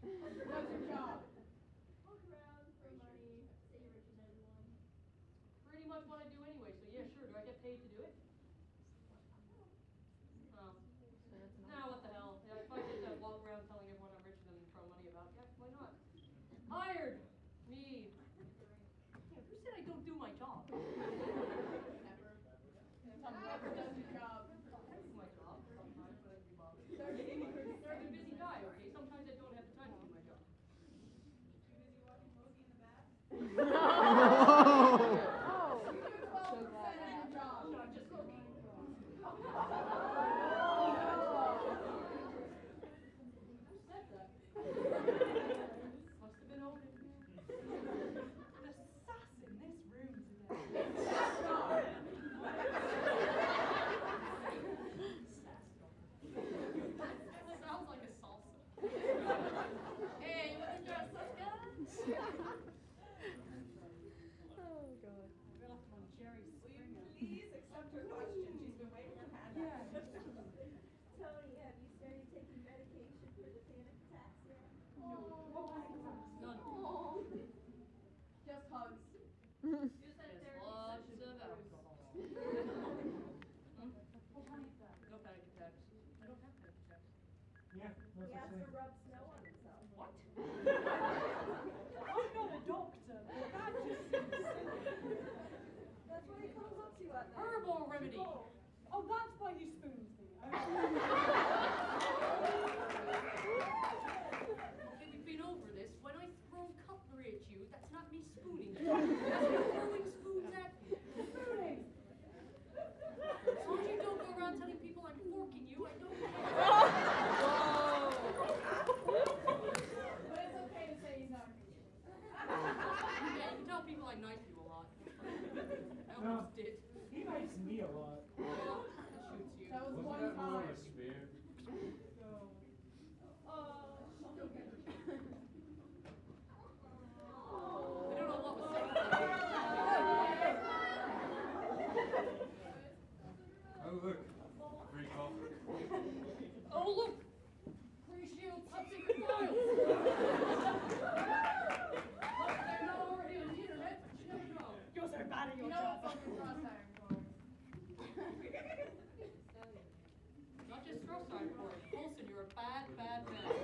That's your job. Walk around for money, say you're interested in one. Pretty much what I do anyway, so yeah, sure. Do I get paid to do it? No. Nah, what the hell? Yeah, if I get to walk around telling everyone I'm richer than pro money about, yeah, why not? Hired! Representative. He likes me a lot.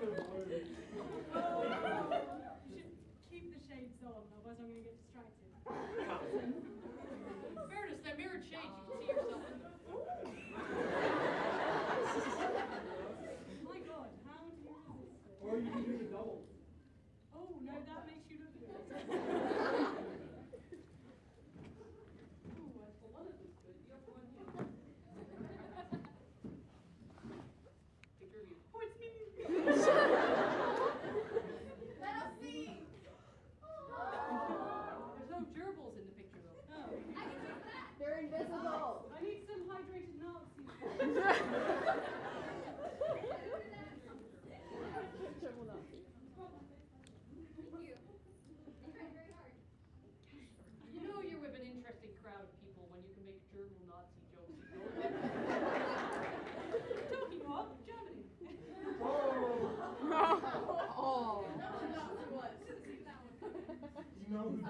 keep the shades on, otherwise I'm going to get distracted. in fairness, they're mirrored shades, you can see yourself in. My god, how do you resist it? Or you can do the double. Oh, no, that makes you look good. oh, I thought one of those good, you have one here. Oh, it's me!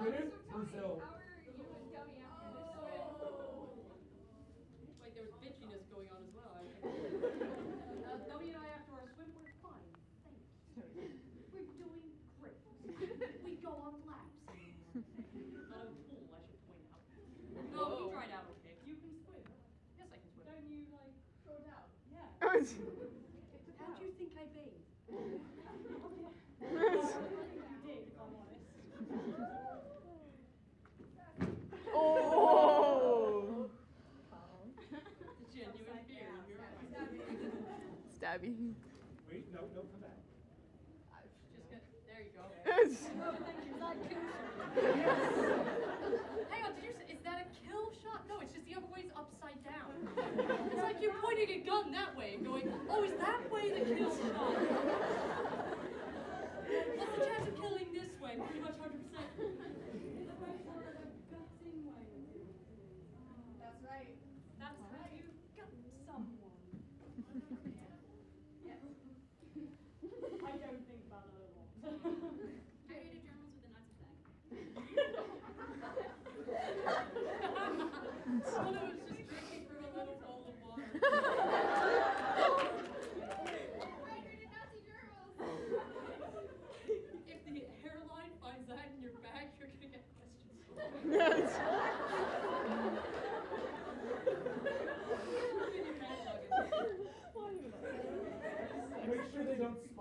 Britain, so Brazil. How are you and Dummy after this swim? Oh. Like there was bitchiness going on as well. uh, and I after our swim were fine. Thank you. We're doing great. we go on laps. Not a pool, I should point out. No, we dried out okay. You can swim. Yes, I can swim. Don't you like go out? Yeah. stabbing. Wait, no, no, come back. I was just gonna, there you go. Yes. Hang on, did you say, is that a kill shot? No, it's just the other way is upside down. It's like you're pointing a gun that way and going, oh, is that way the kill shot? What's the chance of killing this way? Pretty much 100%.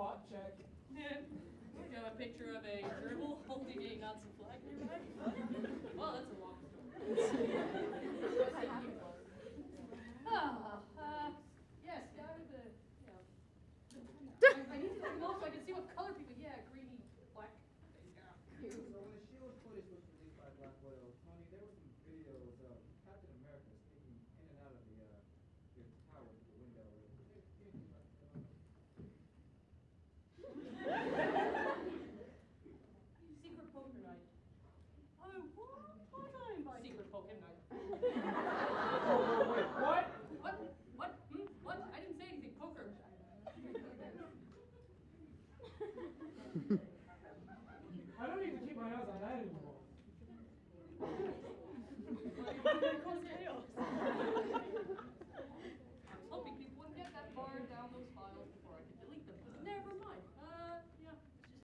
spot check. Yeah.